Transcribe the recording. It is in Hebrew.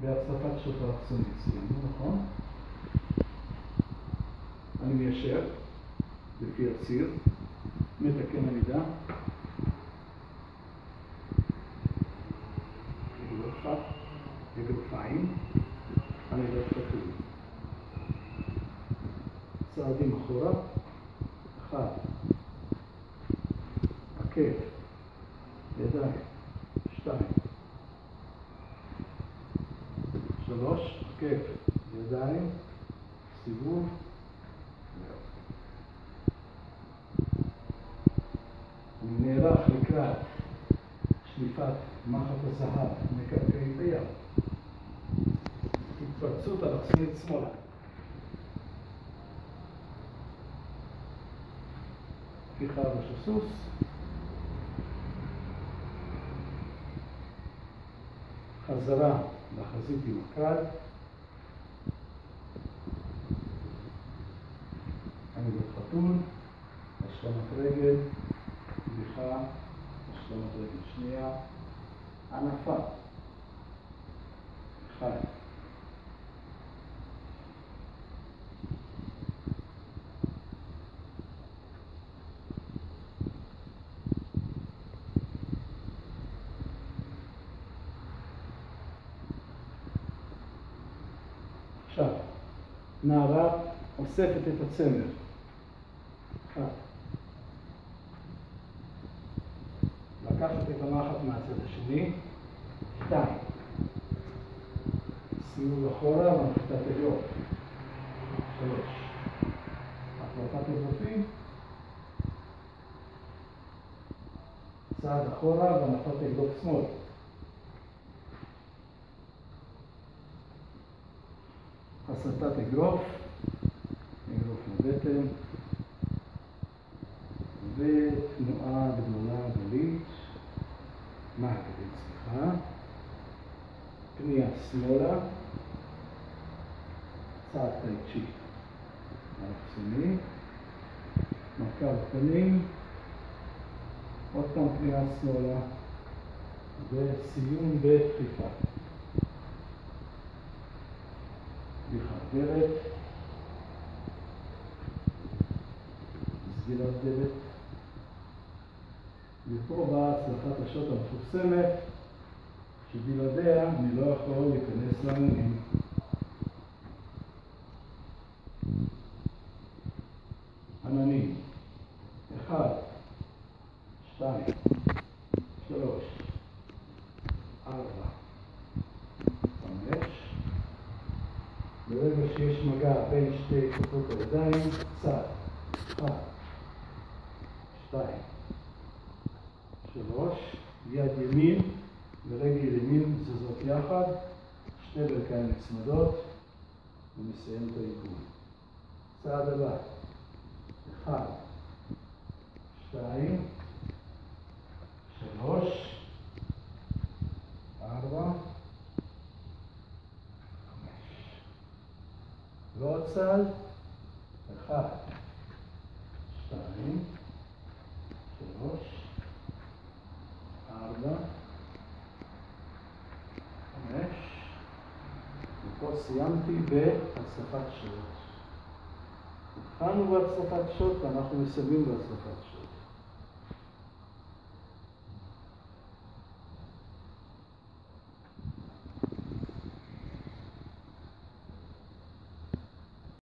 בהצלחת שוט האלכסונית סיימנו, נכון? אני מיישר לפי הציר, מתקן עמידה. אגרופיים, עמידת חתול. צעדים אחורה, אחד, עקב, ידיים, שתיים, שלוש, עקב, ידיים, סיבוב, אני נערך לקראת שליפת מחט הזהב מקרקעי בים. התפרצות אלכסונית שמאלה. הפיכה ראש הסוס. חזרה לחזית עם הקרב. עמידות חתול, השלמת רגל, בדיחה, השלמת רגל שנייה, ענפה. אחד. עכשיו, נערה אוספת את הצמר. לקחת את המחט מהצד השני. שתיים. סיבוב אחורה והנחיתת אגרוף. שלוש. החלפת אגרופים. צעד אחורה והנפת אגרוף שמאל. הסטת אגרוף, אגרוף לבטן, ותנועה גדולה גלית, מעגלית, סליחה, פנייה שמאלה, צעד טייצ'י, אלכסוני, מכה בפנים, עוד פעם פנייה שמאלה, וסיום בדחיפה. פתיחת דלת, סגירת דלת, ופה באה הצלחת השוט המפורסמת, שבלעדיה אני לא יכול להיכנס לעניינים. עננים, אחד, שתיים, שלוש, ארבע, חמש, ברגע שיש מגע בין שתי כפות הידיים, צד, אחד, שתיים, שלוש, יד ימין ורגל ימין זזות יחד, שתי ברכיים נצמדות, ומסיים את העיגון. צעד הבא, אחד, שתיים, שלוש, ארבע, ועוד צעד, אחד, שתיים, שלוש, ארבע, חמש, ופה סיימתי בהצלחת שוט. התחלנו בהצלחת שוט ואנחנו מסיימים בהצלחת שוט.